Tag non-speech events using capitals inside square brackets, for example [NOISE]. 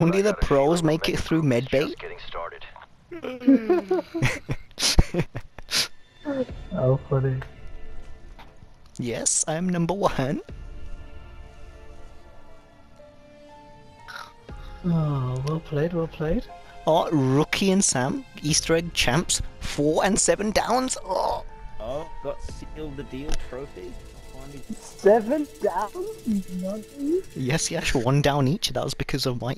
Only the pros make it through medbay. bay. Mm. [LAUGHS] funny. yes, I'm number one. Oh, well played, well played. Oh, Rookie and Sam, Easter egg champs, four and seven downs. Oh, Oh, got sealed the deal trophy. Seven down? yes, yes, one down each. That was because of my